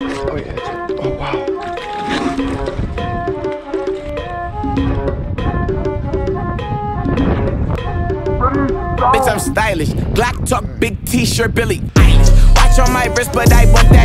Oh yeah. Oh wow. Bitch, I'm stylish. Black talk, big t-shirt, Billy Watch on my wrist, but I want that.